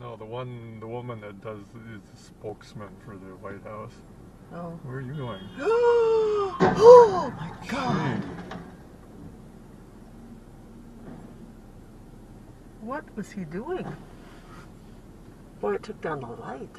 No, the one, the woman that does is the spokesman for the White House. Oh. Where are you going? oh my god. Gee. What was he doing? Boy, it took down the light.